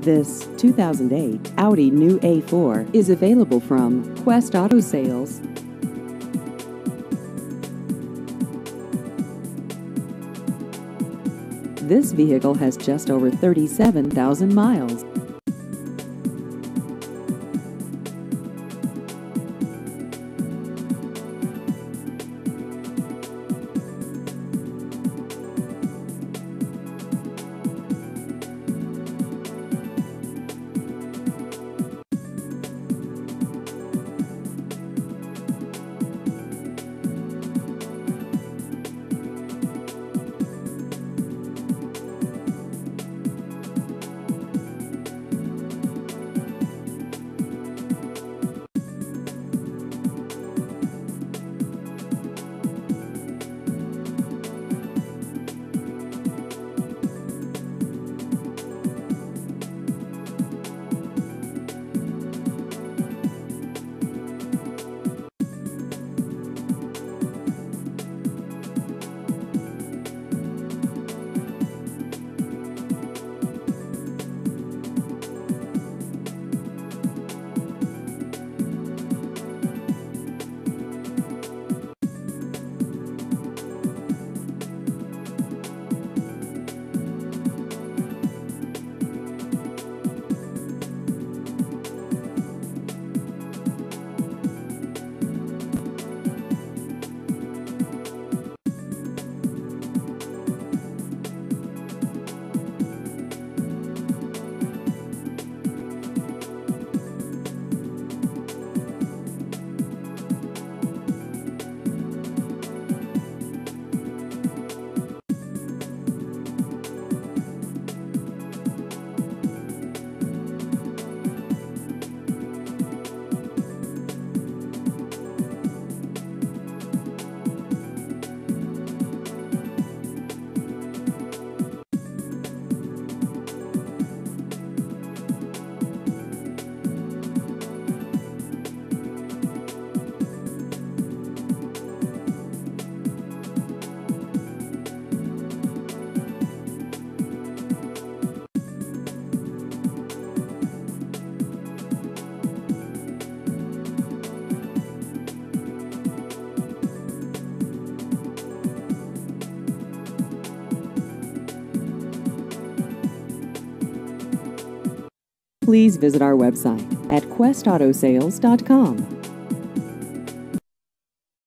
This 2008 Audi New A4 is available from Quest Auto Sales. This vehicle has just over 37,000 miles. Please visit our website at questautosales.com.